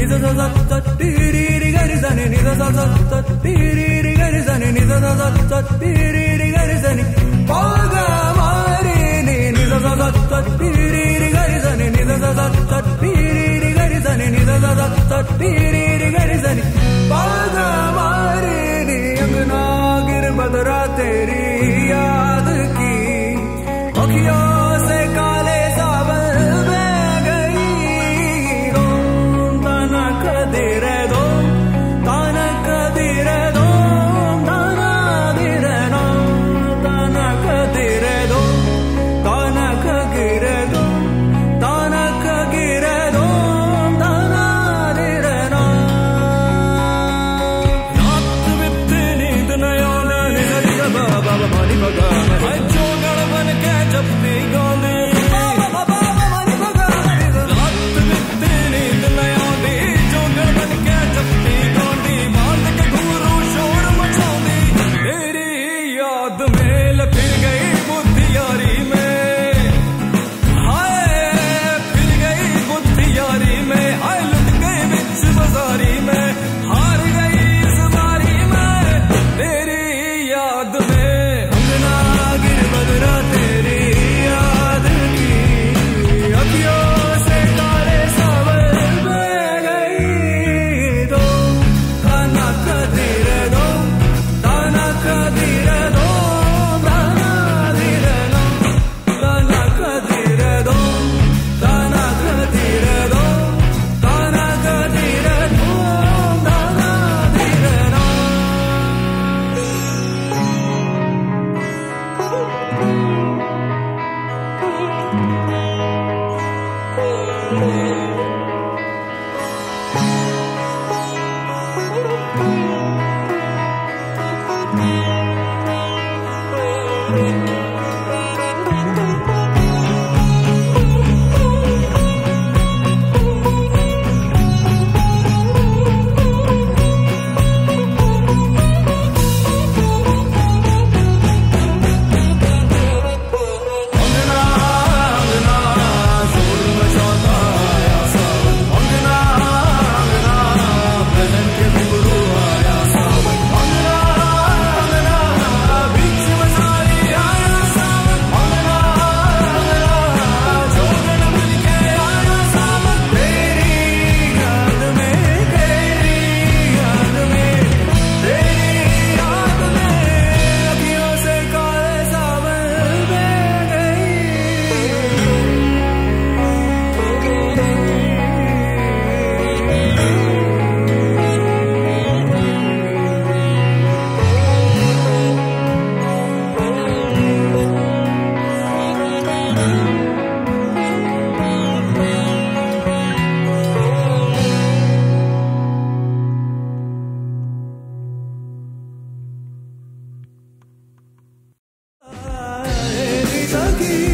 నిజ తీరి గరిజని నిజ తీరి గరిజని నిజ తీరి గరిజని up aquí.